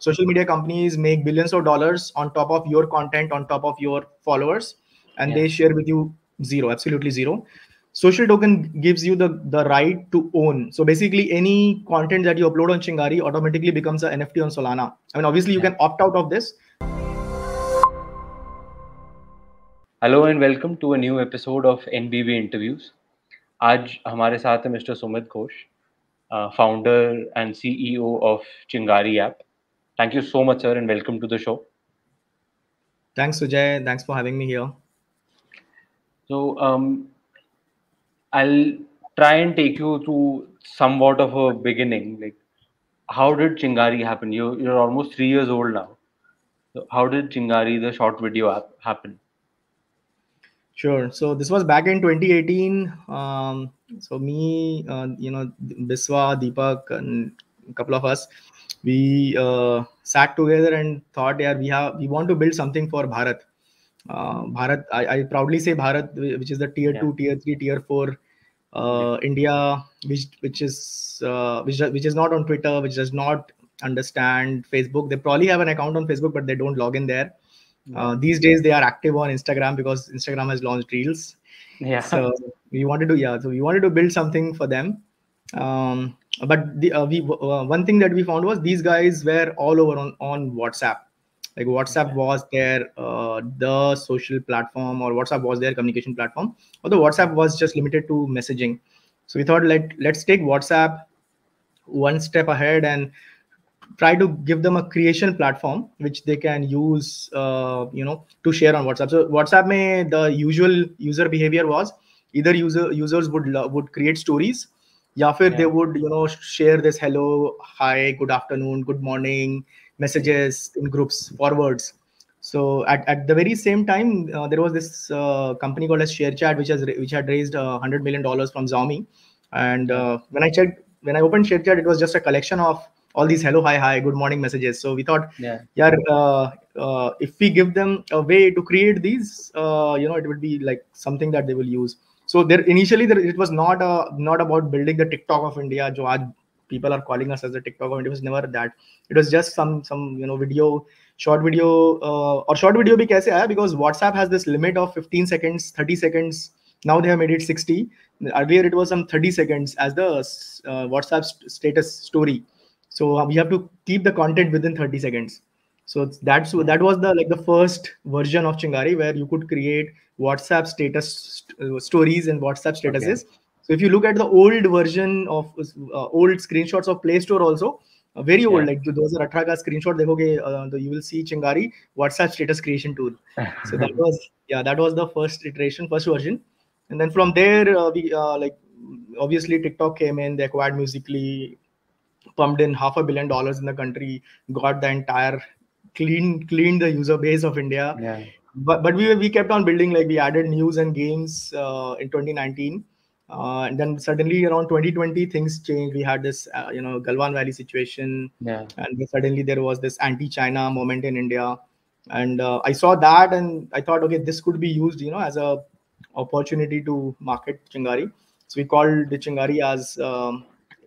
social media companies make billions of dollars on top of your content on top of your followers and Yeah. they share with you zero absolutely zero social token gives you the the right to own so basically any content that you upload on chingari automatically becomes an nft on solana i mean obviously you Yeah. can opt out of this hello and welcome to a new episode of NBB interviews आज हमारे साथ है mister Sumit Ghosh founder and CEO of चिंगारी app Thank you so much, sir, and welcome to the show. Thanks, Sujay. Thanks for having me here. So, um, I'll try and take you to somewhat of a beginning. Like, how did Chingari happen? You, you're almost three years old now. So, how did Chingari, the short video app, happen? Sure. So this was back in 2018. Um, so me, uh, you know, Biswa, Deepak, and a couple of us, we uh, sat together and thought, yeah, we have we want to build something for Bharat. Uh, Bharat, I, I proudly say Bharat, which is the tier Yeah. two, tier three, tier four. Uh, India, which which is uh, which which is not on Twitter, which does not understand Facebook. They probably have an account on Facebook, but they don't log in there. Uh, these days they are active on Instagram because Instagram has launched Reels. yeah. So we wanted to yeah, so we wanted to build something for them. Um, but the uh, we uh, one thing that we found was these guys were all over on on WhatsApp. Like WhatsApp was their uh, the social platform, or WhatsApp was their communication platform. Although WhatsApp was just limited to messaging. So we thought let let's take WhatsApp one step ahead and try to give them a creation platform which they can use uh, you know to share on whatsapp so whatsapp mein the usual user behavior was either user users would would create stories या फिर they Yeah. would you know share this hello hi good afternoon good morning messages in groups forwards so at, at the very same time uh, there was this uh, company called as ShareChat which has ra- which had raised uh, 100 million dollars from Xiaomi and uh, when I checked when I opened ShareChat it was just a collection of all these hello hi hi good morning messages so we thought Yeah. yeah uh, uh, if we give them a way to create these uh, you know it would be like something that they will use so there initially there, it was not uh, not about building the tiktok of india jo people are calling us as the tiktok of india. It was never that. It was just some some you know video short video uh, or short video bhi kaise aaya because whatsapp has this limit of 15 seconds 30 seconds. Now they have made it 60 earlier it was some 30 seconds as the uh, whatsapp st- status story. So uh, we have to keep the content within 30 seconds so that's that was the like the first version of chingari where you could create whatsapp status st- uh, stories and whatsapp statuses. So if you look at the old version of uh, old screenshots of play store also uh, very old Yeah. like 2018 ka screenshot dekhoge uh, you will see chingari whatsapp status creation tool. So that was yeah that was the first iteration first version. And then from there uh, we uh, like obviously tiktok came in they acquired Musical.ly pumped in half a billion dollars in the country got the entire clean cleaned the user base of india. Yeah. but but we we kept on building like we added news and games uh, in 2019 uh, and then suddenly around 2020 things changed. We had this uh, you know galwan valley situation. Yeah. and suddenly there was this anti-china moment in india. And uh, i saw that and i thought okay this could be used you know as a opportunity to market chingari. So we called the chingari as um,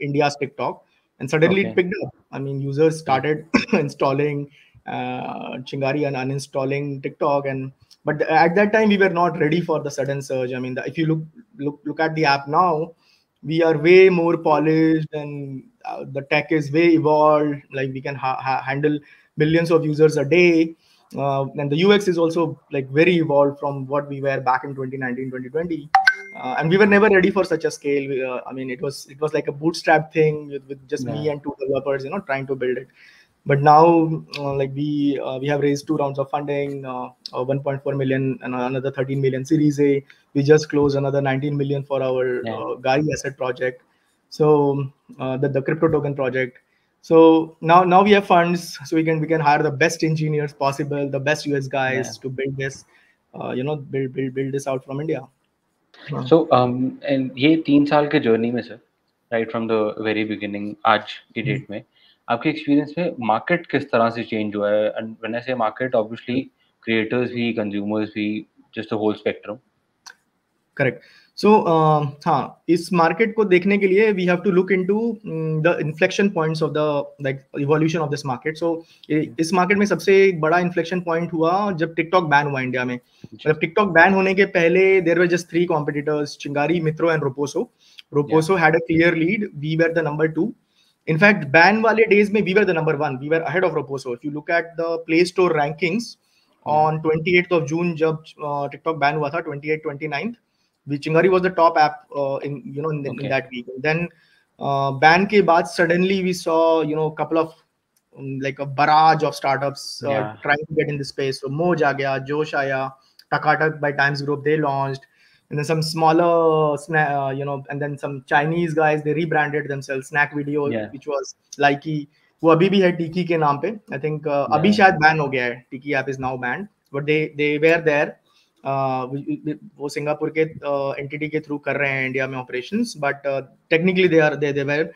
india's tiktok. And suddenly Okay. it picked up. I mean users started installing uh, chingari and uninstalling tiktok and but at that time we were not ready for the sudden surge. I mean the, if you look look look at the app now we are way more polished and uh, the tech is way evolved. Like we can ha- ha- handle millions of users a day. Uh, and the ux is also like very evolved from what we were back in 2019 2020 uh, and we were never ready for such a scale. We, uh, i mean it was it was like a bootstrap thing with, with just me and two developers you know trying to build it but now uh, like we uh, we have raised two rounds of funding uh, uh, 1.4 million and another 13 million series a we just closed another 19 million for our Yeah. uh, gari asset project so uh, the, the crypto token project so now now we have funds so we can we can hire the best engineers possible the best us guys Yeah. to build this uh, you know build build build this out from india हाँ. So um and ये तीन साल के journey में sir right from the very beginning आज की date में आपके एक्सपीरियंस में मार्केट किस तरह से चेंज हुआ है? And when I say market obviously creators भी कंज्यूमर्स भी just the whole spectrum correct. So हाँ इस मार्केट को देखने के लिए we have to look into the inflection points of the like evolution of this market so इस market में सबसे बड़ा इन्फ्लेक्शन पॉइंट हुआ जब टिकटॉक बैन हुआ इंडिया में। मतलब टिकटॉक बैन होने के पहले there were just three competitors Chingari Mitron and Roposo Roposo had a clear lead we were the number two In fact, ban wale days, mein, we were the number one. We were ahead of Roposo. If you look at the Play Store rankings hmm. on 28th of June, jab uh, TikTok ban was 28th, 29th, Chingari was the top app uh, in you know in, okay. in that week. And then uh, ban ke baad, suddenly we saw you know a couple of um, like a barrage of startups uh, yeah. trying to get in the space. So Moj aa gaya, Josh Takatak by Times Group they launched and then some smaller uh, you know, and then some Chinese guys they rebranded themselves. Snack Video, yeah. which was Likey. वो अभी भी है टिकी के नाम पे I think uh, yeah. अभी शायद बैन हो गया है Tiki app is now banned but they they were there वो सिंगापुर के एंटिटी के थ्रू कर रहे हैं इंडिया में operations but technically they are they they were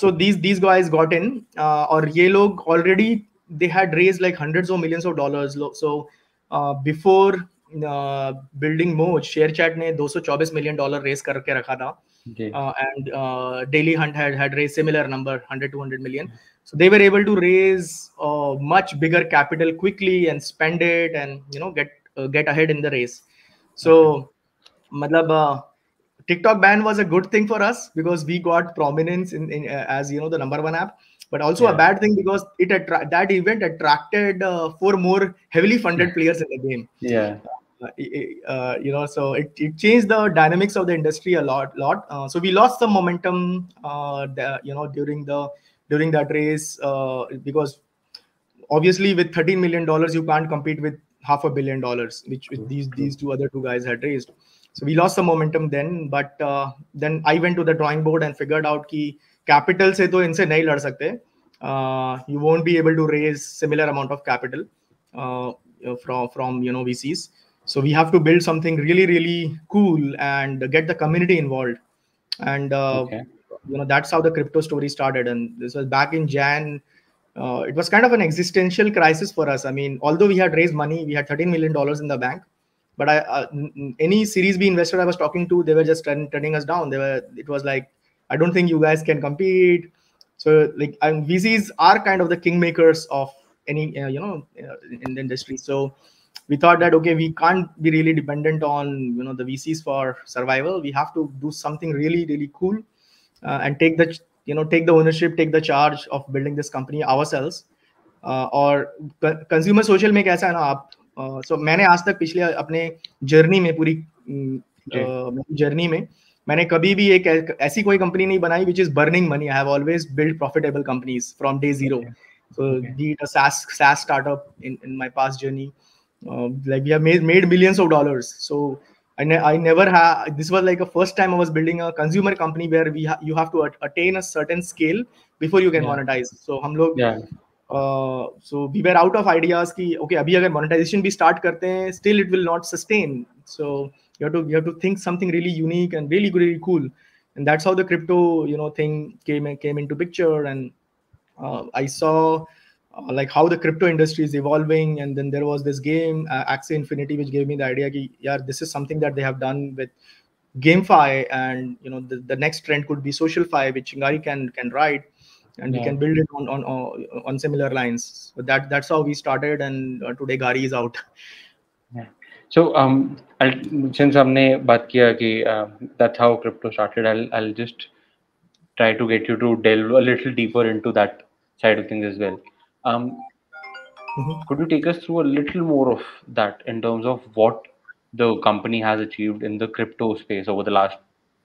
so these these guys got in और ये लोग already they had raise like hundreds of millions of dollars so before building मोज शेयर चैट ने 224 million dollar raise करके रखा था and Dailyhunt had had raise similar number 100 200 million so they were able to raise uh, much bigger capital quickly and spend it and you know get uh, get ahead in the race. So, matlab, uh, TikTok ban was a good thing for us because we got prominence in, in uh, as you know the number one app, but also yeah. a bad thing because it attra- that event attracted uh, four more heavily funded players in the game. Yeah. Uh, uh, you know, so it, it changed the dynamics of the industry a lot, lot. Uh, so we lost some momentum, the, you know, during the during that race because obviously with 13 million dollars you can't compete with half a billion dollars which these these two other two guys had raised. So we lost some momentum then but uh, then i went to the drawing board and figured out ki capital se to inse nahi lad sakte. Uh, you won't be able to raise similar amount of capital uh, from from you know vcs so we have to build something really really cool and get the community involved. And uh, okay. you know that's how the crypto story started. And this was back in Jan uh, it was kind of an existential crisis for us. I mean, although we had raised money, we had 13 million dollars in the bank, but I, uh, any Series B investor I was talking to, they were just turn, turning us down. They were, it was like, I don't think you guys can compete. So like, and VCs are kind of the kingmakers of any, uh, you know, uh, in the industry. So we thought that okay, we can't be really dependent on you know the VCs for survival. We have to do something really really cool uh, and take the you know take the ownership take the charge of building this company ourselves uh, और consumer social में कैसा है ना आप सो uh, so मैंने आज तक पिछले अपने जर्नी में पूरी जर्नी uh, में मैंने कभी भी एक ऐसी कोई कंपनी नहीं बनाई which is burning money I have always build profitable companies from day zero so okay. be it a SaaS SaaS startup in in my past journey, uh, like we have made made millions of dollars. So I, ne- I never had this was like a first time I was building a consumer company where we ha- you have to at- attain a certain scale before you can yeah. monetize. So हम लोग yeah. uh, so we were out of ideas कि okay अभी अगर monetization भी start करते हैं still it will not sustain. So you have to you have to think something really unique and really really cool. And that's how the crypto you know thing came came into picture. And uh, I saw uh, like how the crypto industry is evolving and then there was this game uh, axie infinity which gave me the idea ki, yeah this is something that they have done with GameFi and you know the, the next trend could be SocialFi which Chingari can can ride and yeah. we can build it on on on similar lines so that that's how we started and uh, today Gari is out yeah. so um I'll, since हमने बात किया कि uh, that's how crypto started I'll I'll just try to get you to delve a little deeper into that side of things as well um, mm-hmm. Could you take us through a little more of that in terms of what the company has achieved in the crypto space over the last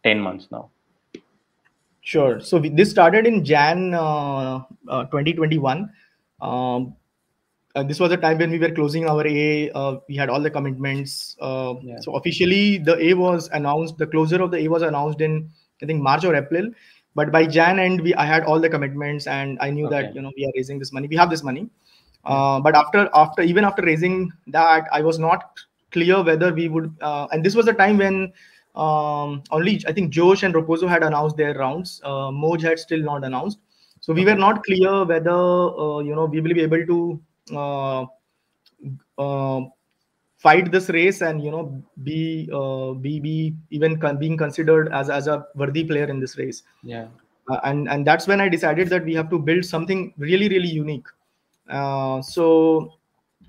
10 months now? Sure. So we, this started in Jan uh, uh, 2021. Um, uh, this was a time when we were closing our A. Uh, we had all the commitments. Uh, yeah. So officially, the A was announced. The closure of the A was announced in I think March or April but by jan end we i had all the commitments and i knew okay. that you know we are raising this money. We have this money. Uh, but after after even after raising that i was not clear whether we would uh, and this was a time when um, only i think josh and Roposo had announced their rounds. Uh, moj had still not announced. So we were not clear whether uh, you know we will be able to uh, uh, fight this race and you know be uh, be be even con- being considered as as a worthy player in this race. Yeah. uh, and and that's when i decided that we have to build something really really unique. Uh, so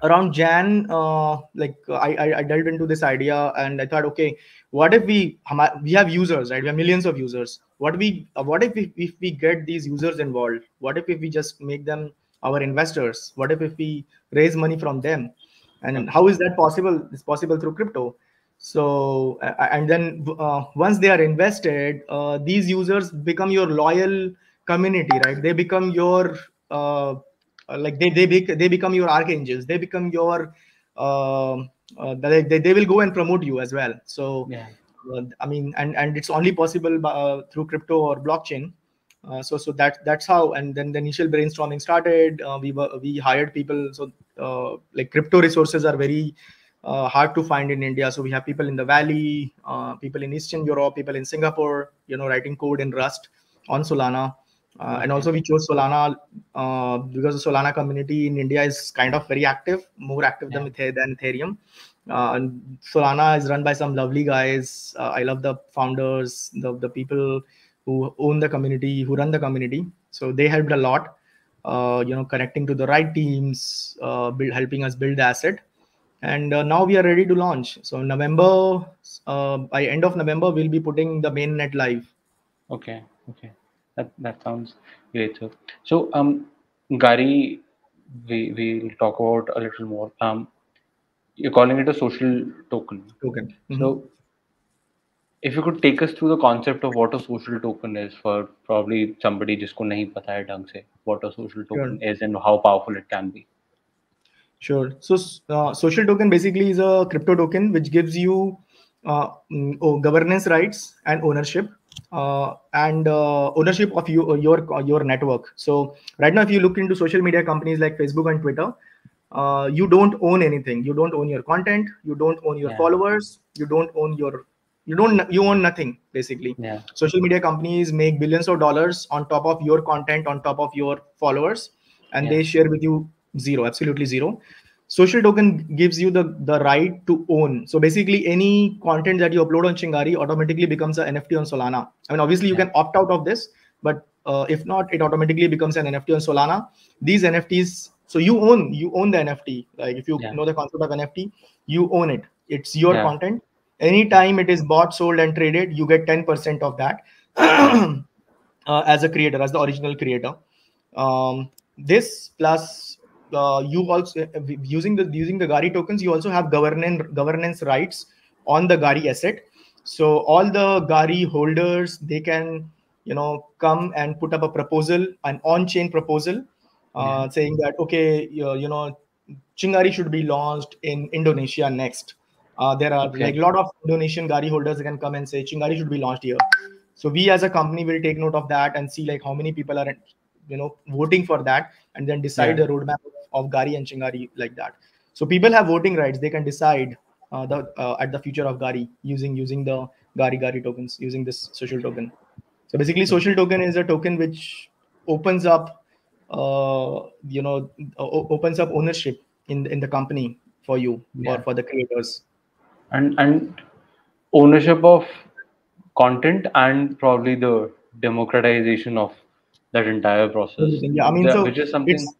around jan uh, like I, I i delved into this idea and i thought okay what if we we have users right? We have millions of users. What we uh, what if we, if we get these users involved? What if, if we just make them our investors? What if if we raise money from them and how is that possible? It's possible through crypto. So and then uh, once they are invested uh, these users become your loyal community right? They become your uh, uh, like they they, bec- they become your archangels. They become your um, uh, they, they, will go and promote you as well. So Yeah. uh, i mean and and it's only possible by, uh, through crypto or blockchain uh, so so that that's how and then the initial brainstorming started. Uh, we were we hired people. So uh, like crypto resources are very uh, hard to find in india. So we have people in the valley uh, people in eastern europe people in singapore you know writing code in rust on solana. Uh, and also we chose solana uh, because the solana community in india is kind of very active more active than, than ethereum. Uh, and solana is run by some lovely guys. Uh, i love the founders the, the people who own the community who run the community so they helped a lot uh, you know connecting to the right teams uh, build, helping us build the asset and uh, now we are ready to launch so november uh, by end of november we'll be putting the main net live Okay. Okay. That that sounds great. So, so um, Gari, we we'll talk about a little more. Um, you're calling it a social token. token Mhm. So, if you could take us through the concept of what a social token is for probably somebody जिसको नहीं पता है ढंग से what a social token is and how powerful it can be. Sure. So, uh, social token basically is a crypto token which gives you uh, mm, oh, governance rights and ownership, uh, and uh, ownership of you, your your network. So, right now, if you look into social media companies like Facebook and Twitter, uh, you don't own anything. You don't own your content. You don't own your Yeah. followers. You don't own your you don't you own nothing basically. Yeah. social media companies make billions of dollars on top of your content on top of your followers and Yeah. they share with you zero absolutely zero. Social token gives you the the right to own. So basically any content that you upload on chingari automatically becomes an nft on solana. I mean obviously you Yeah. can opt out of this but uh, if not it automatically becomes an nft on solana. These nfts so you own you own the nft like if you know the concept of nft you own it. It's your content anytime it is bought sold and traded you get 10% of that uh, as a creator as the original creator. Um, this plus uh, you also using the using the gari tokens you also have governance governance rights on the gari asset. So all the gari holders they can you know come and put up a proposal an on-chain proposal uh, saying that okay you, you know chingari should be launched in indonesia next uh, there are Okay. like a lot of Indonesian Gari holders can come and say Chingari should be launched here. So we as a company will take note of that and see like how many people are you know voting for that and then decide Yeah. the roadmap of Gari and Chingari like that. So people have voting rights. They can decide uh, the uh, at the future of Gari using using the Gari Gari tokens using this social token. So basically, social token is a token which opens up, uh, you know, opens up ownership in in the company for you Yeah. or for the creators. And and ownership of content and probably the democratization of that entire process mm, Yeah, I mean, Yeah, so which is something it's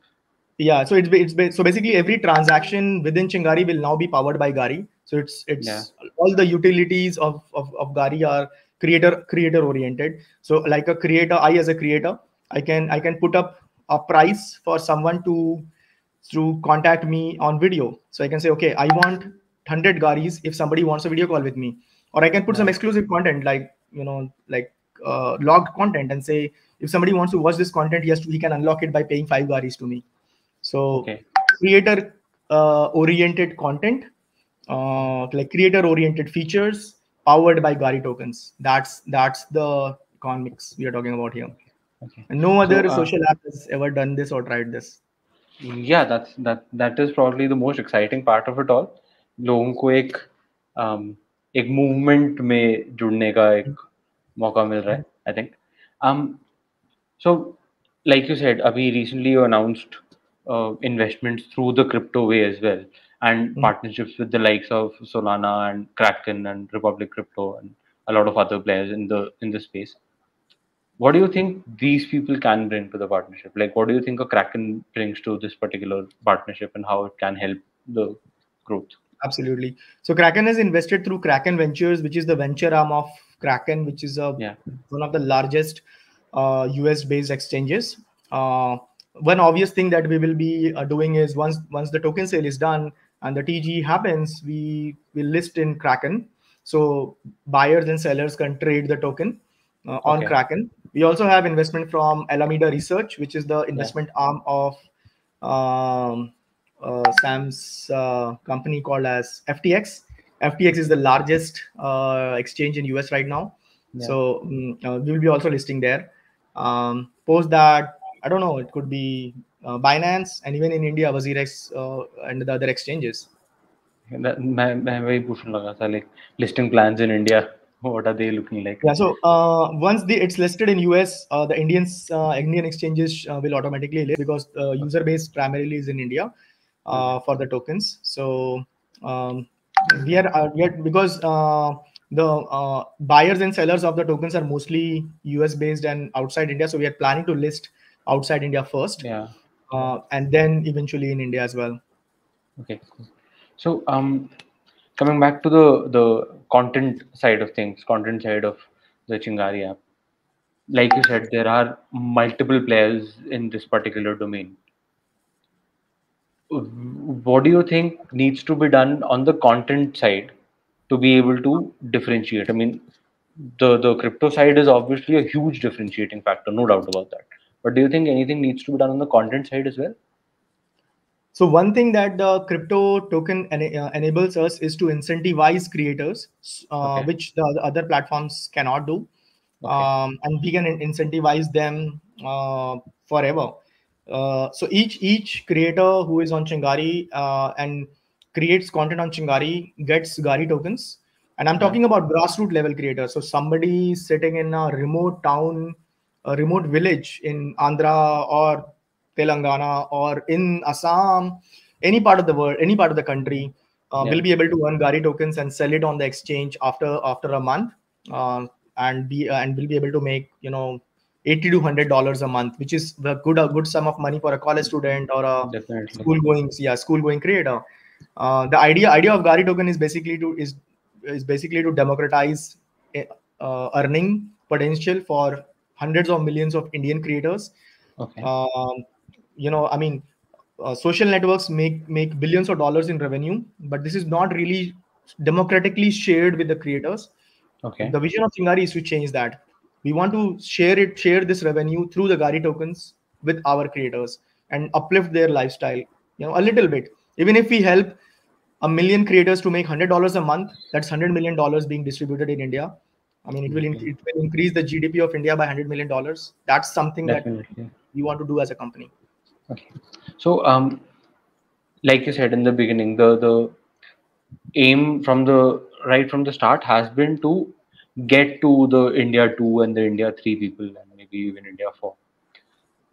yeah. So it's it's so basically every transaction within Chingari will now be powered by Gari. So it's it's Yeah. all the utilities of, of of Gari are creator creator oriented. So like a creator, I as a creator, I can I can put up a price for someone to to contact me on video. So I can say, okay, I want 100 Garis if somebody wants a video call with me, or I can put some exclusive content like you know like uh, logged content and say if somebody wants to watch this content, he has to he can unlock it by paying five Garis to me. So okay creator uh, oriented content, uh, like creator oriented features powered by Gari tokens. That's that's the economics we are talking about here. okay And no other uh, social app has ever done this or tried this. yeah that's that that is probably the most exciting part of it all लोगों को एक um, एक movement में जुड़ने का एक मौका मिल रहा है I think um so like you said abhi recently you announced uh, investments through the crypto way as well and Mhm. partnerships with the likes of Solana and Kraken and Republic Crypto and a lot of other players in the in the space. What do you think these people can bring to the partnership? Like, what do you think a Kraken brings to this particular partnership, and how it can help the growth? Absolutely. So Kraken has invested through Kraken Ventures, which is the venture arm of Kraken, which is a, Yeah. one of the largest uh, US-based exchanges. Uh, one obvious thing that we will be uh, doing is once once the token sale is done and the TG happens, we will list in Kraken. So buyers and sellers can trade the token uh, on Okay. Kraken. We also have investment from Alameda Research, which is the investment arm of um, uh, uh, Sam's uh, company called as FTX. FTX is the largest uh, exchange in US right now. Yeah. So mm, we will be also listing there. Um, post that, I don't know, it could be Binance and even in India, WazirX and the other exchanges. मैं मैं वही पूछने लगा था like listing plans in what are they looking like yeah so uh, once the it's listed in us uh, the indians uh, indian exchanges will automatically list because user base primarily is in india for the tokens. So um, we are uh, we are because uh, the uh, buyers and sellers of the tokens are mostly US based and outside India. So we are planning to list outside India first, Yeah. uh, and then eventually in India as well. Okay. So um, coming back to the the content side of things, content side of the Chingari app, like you said, there are multiple players in this particular domain. What do you think needs to be done on the content side to be able to differentiate? I mean, the the crypto side is obviously a huge differentiating factor, no doubt about that. But do you think anything needs to be done on the content side as well? So one thing that the crypto token ena- uh, enables us is to incentivize creators, uh, Okay. which the other- other platforms cannot do, Okay. um, and we can incentivize them uh, forever. Uh, so each each creator who is on Chingari uh, and creates content on Chingari gets Gari tokens, and I'm Yeah. talking about grassroots level creators. So somebody sitting in a remote town, a remote village in Andhra or Telangana or in Assam, any part of the world, any part of the country, uh, Yeah. will be able to earn Gari tokens and sell it on the exchange after after a month, uh, and be and will be able to make you know eighty to hundred dollars a month, which is a good a good sum of money for a college student or a Definitely. school going yeah school going creator. Uh, the idea idea of Gari token is basically to is is basically to democratize uh, earning potential for hundreds of millions of Indian creators Okay. um, you know i mean uh, social networks make make billions of dollars in revenue but this is not really democratically shared with the creators Okay. the vision of chingari is to change that we want to share it share this revenue through the gari tokens with our creators and uplift their lifestyle you know a little bit. Even if we help a million creators to make $100 a month that's $100 million being distributed in india. I mean it will in- it will increase the gdp of india by $100 million. That's something that Definitely. we want to do as a company. Okay. So, um, like you said in the beginning, the the aim from the right from the start has been to get to the India two and the India three people, and maybe even India four.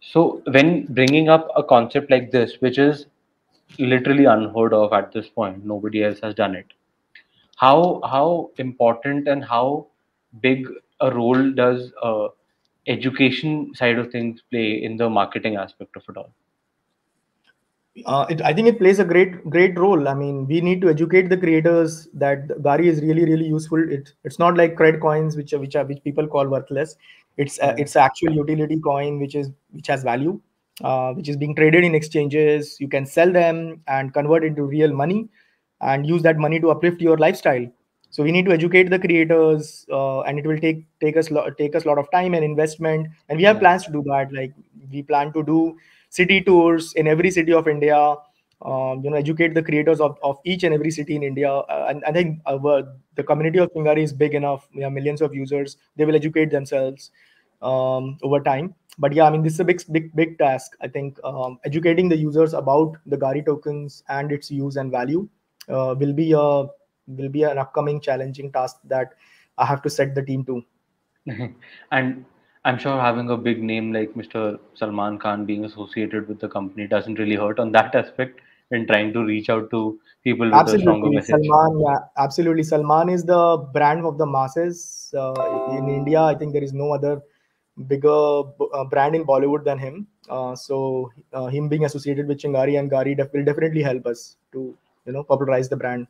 So, when bringing up a concept like this, which is literally unheard of at this point, nobody else has done it. How how important and how big a role does uh, education side of things play in the marketing aspect of it all? Uh, it, I think it plays a great great role. I mean, we need to educate the creators that Gari is really really useful. It it's not like credit coins which are which are which people call worthless. It's a, Yeah. it's actual utility coin which is which has value, uh, which is being traded in exchanges. You can sell them and convert into real money, and use that money to uplift your lifestyle. So we need to educate the creators, uh, and it will take take us lo- take us a lot of time and investment. And we have Yeah. plans to do that. Like we plan to do city tours in every city of India. Um, you know, educate the creators of, of each and every city in India. Uh, and I think our, the community of Chingari is big enough. We have millions of users. They will educate themselves um, over time. But yeah, I mean, this is a big, big, big task. I think um, educating the users about the Gari tokens and its use and value uh, will be a will be an upcoming challenging task that I have to set the team to. and I'm sure having a big name like Mr. Salman Khan being associated with the company doesn't really hurt on that aspect. in trying to reach out to people with a stronger absolutely message. salman yeah absolutely salman is the brand of the masses uh, in india i think there is no other bigger uh, brand in bollywood than him uh, so uh, him being associated with chingari and gari def- will definitely help us to you know popularize the brand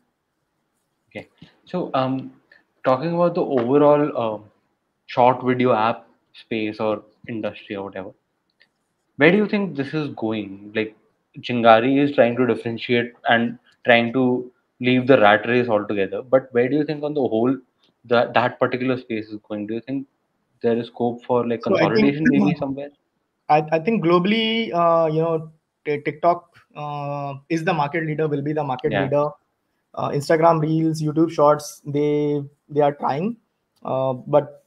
Okay. So, um, talking about the overall um short video app space or industry or whatever, where do you think this is going? Like, Chingari is trying to differentiate and trying to leave the rat race altogether. But where do you think, on the whole, that that particular space is going? Do you think there is scope for like so think consolidation maybe somewhere? I, I think globally, uh, you know, TikTok uh, is the market leader, will be the market Yeah. leader. Uh, Instagram Reels, YouTube Shorts, they they are trying, uh, but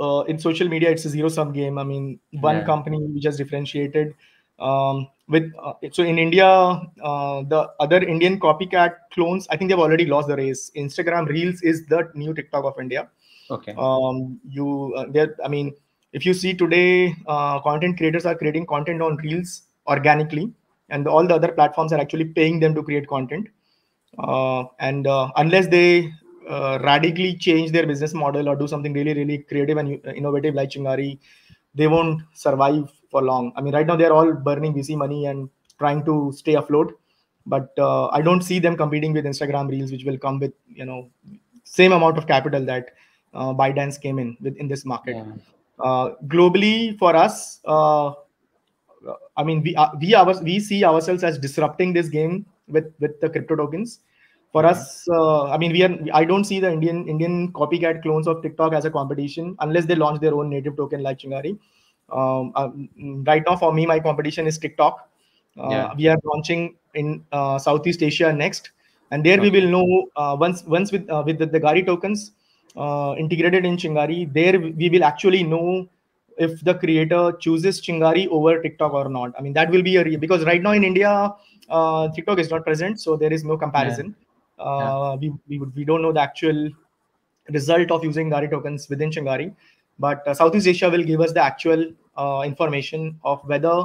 uh, in social media, it's a zero sum game. I mean, one Yeah. company which has differentiated um, with uh, so in India, uh, the other Indian copycat clones, I think they've already lost the race. Instagram Reels is the new TikTok of India Okay. um, you uh, there i mean if you see today uh, content creators are creating content on reels organically and all the other platforms are actually paying them to create content uh, and uh, unless they uh, radically change their business model or do something really really creative and uh, innovative like chingari they won't survive for long i mean right now they're all burning vc money and trying to stay afloat but uh, i don't see them competing with instagram reels which will come with you know same amount of capital that uh, ByteDance came in with in this market. Yeah. Uh, globally, for us, uh, I mean, we are, we our, we see ourselves as disrupting this game with with the crypto tokens. For us, uh, I mean, we are. I don't see the Indian Indian copycat clones of TikTok as a competition unless they launch their own native token like Chingari. Um, um, right now, for me, my competition is TikTok. Uh, Yeah. We are launching in uh, Southeast Asia next, and there we will know uh, once once with uh, with the, the Gari tokens uh, integrated in Chingari, there we will actually know if the creator chooses Chingari over TikTok or not. I mean, that will be a re- because right now in India, uh, TikTok is not present, so there is no comparison. Uh, we, we would- we don't know the actual result of using Gari tokens within Chingari, but uh, Southeast Asia will give us the actual uh, information of whether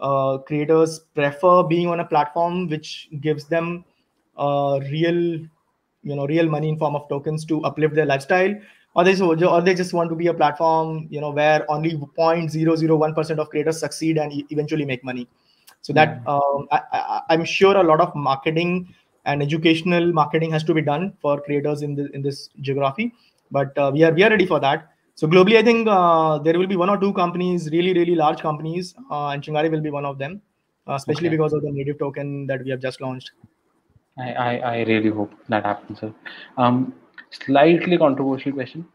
uh, creators prefer being on a platform which gives them uh, real you know real money in form of tokens to uplift their lifestyle or they so- or they just want to be a platform you know where only 0.001% of creators succeed and e- eventually make money. So that um, I, I, i'm sure a lot of marketing and educational marketing has to be done for creators in the in this geography but uh, we are we are ready for that so globally i think uh, there will be one or two companies really really large companies uh, and chingari will be one of them uh, especially Okay. because of the native token that we have just launched I, I, I really hope that happens. Sir. Um, slightly controversial question.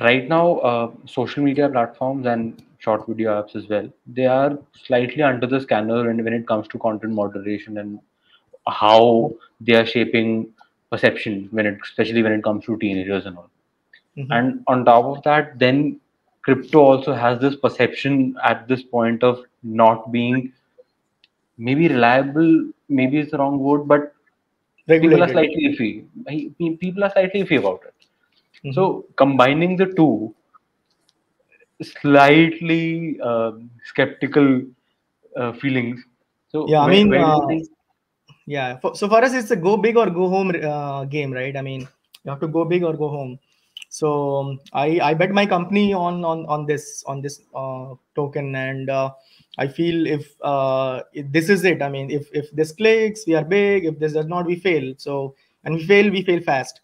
Right now, uh, social media platforms and short video apps as well, they are slightly under the scanner when, when it comes to content moderation and how they are shaping perception when it, especially when it comes to teenagers and all. Mhm. And on top of that, then crypto also has this perception at this point of not being maybe reliable, maybe it's the wrong word, but people are slightly iffy. People are slightly iffy about it. Mhm. So combining the two, slightly um skeptical uh, feelings. So Yeah, I where, mean, where do you uh, think? Yeah for, so for us it's a go big or go home uh, game right? I mean you have to go big or go home. So um, i i bet my company on on on this on this uh, token and uh, i feel if uh, if this is it. I mean if if this clicks we are big. If this does not we fail. So and we fail we fail fast.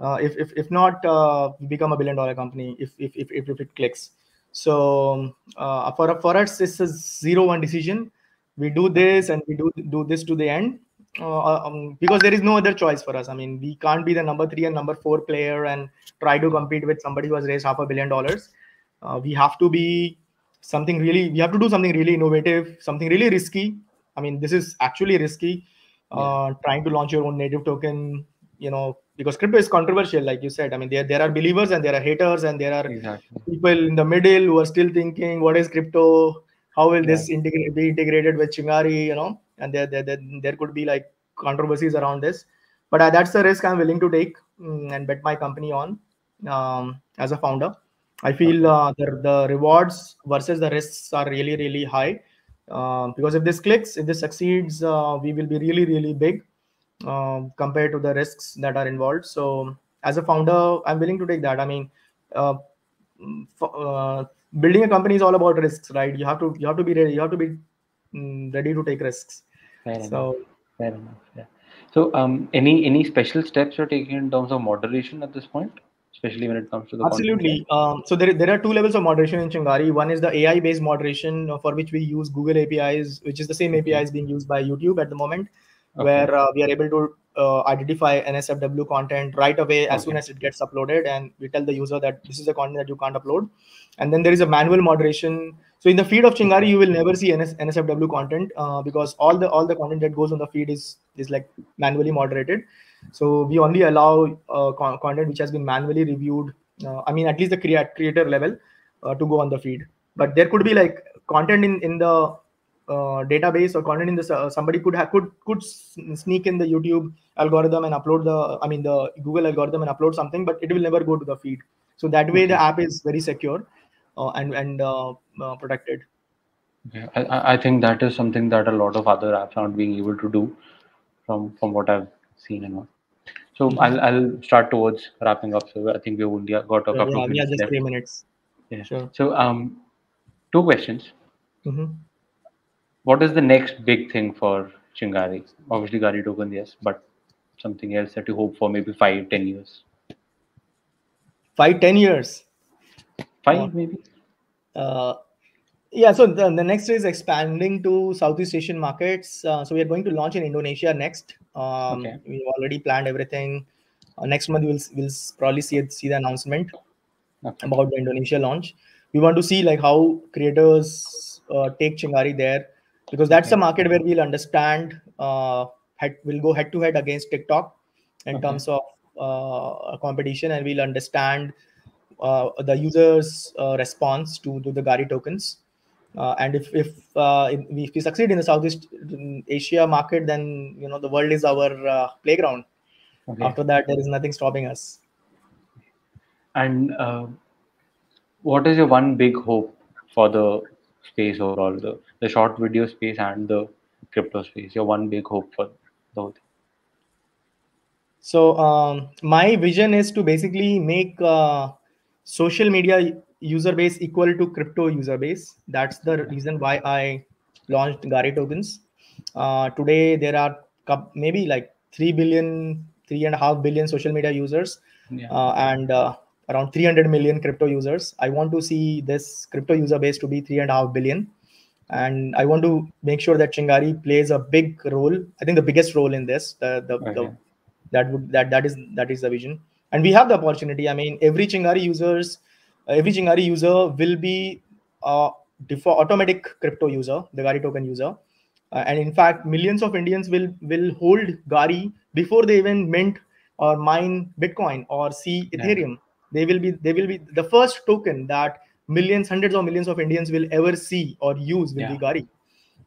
Uh, if, if if not uh, we become a billion dollar company if if if, if, if it clicks. So uh, for for us it's a zero one decision. We do this and we do do this to the end uh, um, because there is no other choice for us. I mean, we can't be the number three and number four player and try to compete with somebody who has raised half a billion dollars. Uh, we have to be something really. We have to do something really innovative, something really risky. I mean, this is actually risky. Uh, Trying to launch your own native token, you know, because crypto is controversial, like you said. I mean, there there are believers and there are haters and there are Exactly. people in the middle who are still thinking, what is crypto? How will this integrate, be integrated with Chingari? You know, and there, there, there, there could be like controversies around this. But uh, that's the risk I'm willing to take mm, and bet my company on um, as a founder. I feel uh, the, the rewards versus the risks are really, really high. Um, because if this clicks, if this succeeds, uh, we will be really, really big uh, compared to the risks that are involved. So, as a founder, I'm willing to take that. I mean, uh, uh, building a company is all about risks, right? You have to you have to be ready. You have to be mm, ready to take risks. Fair so, enough. Fair enough. Yeah. So, um, any any special steps you're taking in terms of moderation at this point? especially when it comes to the absolutely um, so there, there are two levels of moderation in chingari one is the ai based moderation uh, for which we use google apis which is the same apis being used by youtube at the moment okay. where uh, we are able to uh, identify nsfw content right away as okay. soon as it gets uploaded and we tell the user that this is the content that you can't upload and then there is a manual moderation so in the feed of chingari you will never see NS, nsfw content uh, because all the all the content that goes on the feed is is like manually moderated so we only allow uh, con- content which has been manually reviewed. Uh, I mean, at least the crea- creator level uh, to go on the feed. But there could be like content in in the uh, database or content in this uh, somebody could have could could sneak in the YouTube algorithm and upload the I mean the Google algorithm and upload something, but it will never go to the feed. So that way the app is very secure uh, and and protected. Yeah, I, I think that is something that a lot of other apps aren't being able to do from from what I've seen and all. So mm-hmm. I'll I'll start towards wrapping up. So I think we've only got a couple yeah, of minutes. Yeah, just left. three minutes. Yeah. Sure. So um, two questions. Mm-hmm. What is the next big thing for Chingari? Obviously, Gari token, yes, but something else that you hope for maybe five, ten years. Five, ten years. Five, uh, maybe. Uh, yeah, so the, the next is expanding to Southeast Asian markets. Uh, so we are going to launch in Indonesia next. Um, okay. We've already planned everything. Uh, next month we'll we'll probably see see the announcement okay. about the Indonesia launch. We want to see like how creators uh, take Chingari there because that's okay. the market where we'll understand. Uh, head, we'll go head to head against TikTok in okay. terms of uh, competition, and we'll understand uh, the users' uh, response to, to the Gari tokens uh, and if if, uh, if we succeed in the Southeast Asia market, then you know the world is our uh, playground. Okay. After that, there is nothing stopping us. And uh, what is your one big hope for the space overall, the the short video space and the crypto space? Your one big hope for the whole thing. So um, my vision is to basically make uh, social media user base equal to crypto user base. That's the reason why I launched Gari tokens. Uh, today there are maybe like three billion, three and a half billion social media users, yeah. uh, and uh, around 300 million crypto users. I want to see this crypto user base to be three and a half billion, and I want to make sure that Chingari plays a big role. I think the biggest role in this. The the, okay. the that would that that is that is the vision, and we have the opportunity. I mean, every Chingari users every Chingari user will be a default automatic crypto user, the Gari token user. Uh, and in fact, millions of Indians will will hold Gari before they even mint or mine Bitcoin or see Ethereum. They will be they will be the first token that millions, hundreds of millions of Indians will ever see or use will yeah. be Gari,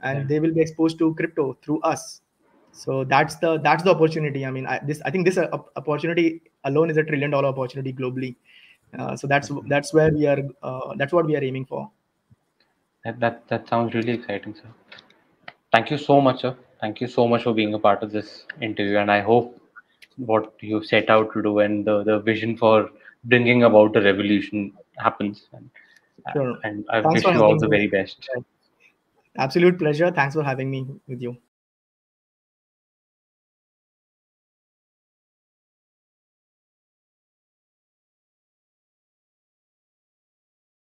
and yeah. they will be exposed to crypto through us. So that's the that's the opportunity. I mean, I, this I think this uh, opportunity alone is a trillion dollar opportunity globally. Uh, so that's that's where we are. Uh, that's what we are aiming for. That, that that sounds really exciting, sir. Thank you so much, sir. Thank you so much for being a part of this interview, and I hope what you set out to do and the, the vision for bringing about a revolution happens. And, sure. and I Thanks wish you all the very best. Absolute pleasure. Thanks for having me with you.